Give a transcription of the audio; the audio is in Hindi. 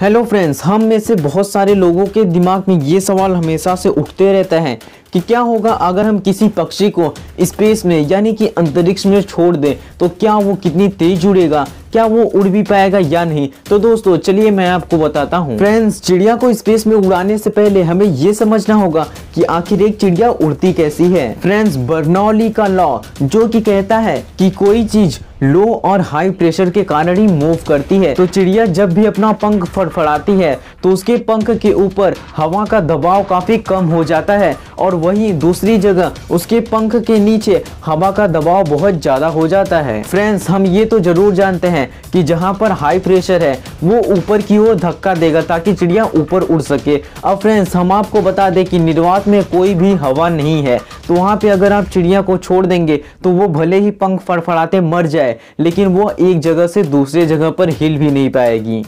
हेलो फ्रेंड्स हम में से बहुत सारे लोगों के दिमाग में ये सवाल हमेशा से उठते रहता है। कि क्या होगा अगर हम किसी पक्षी को स्पेस में, यानी कि अंतरिक्ष में छोड़ दें तो क्या वो कितनी तेज उड़ेगा? क्या वो उड़ भी पाएगा या नहीं? तो दोस्तों, चलिए मैं आपको बताता हूँ। फ्रेंड्स चिड़िया को स्पेस में उड़ाने से पहले हमें ये समझना होगा कि आखिर एक चिड़िया उड़ती कैसी है। फ्रेंड्स बर्नौली का लॉ जो कि कहता है कि कोई चीज़ लो और हाई प्रेशर के कारण ही मूव करती है। तो चिड़िया जब भी अपना पंख फड़फड़ाती है तो उसके पंख के ऊपर हवा का दबाव काफ़ी कम हो जाता है। और वहीं दूसरी जगह, उसके पंख के नीचे हवा का दबाव बहुत ज़्यादा हो जाता है। फ्रेंड्स हम ये तो ज़रूर जानते हैं कि जहाँ पर हाई प्रेशर है, वो ऊपर की ओर धक्का देगा ताकि चिड़िया ऊपर उड़ सके। अब फ्रेंड्स हम आपको बता दें कि निर्वात में कोई भी हवा नहीं है तो वहाँ पे अगर आप चिड़िया को छोड़ देंगे तो वो भले ही पंख फड़फड़ाते मर जाए, लेकिन वो एक जगह से दूसरे जगह पर हिल भी नहीं पाएगी।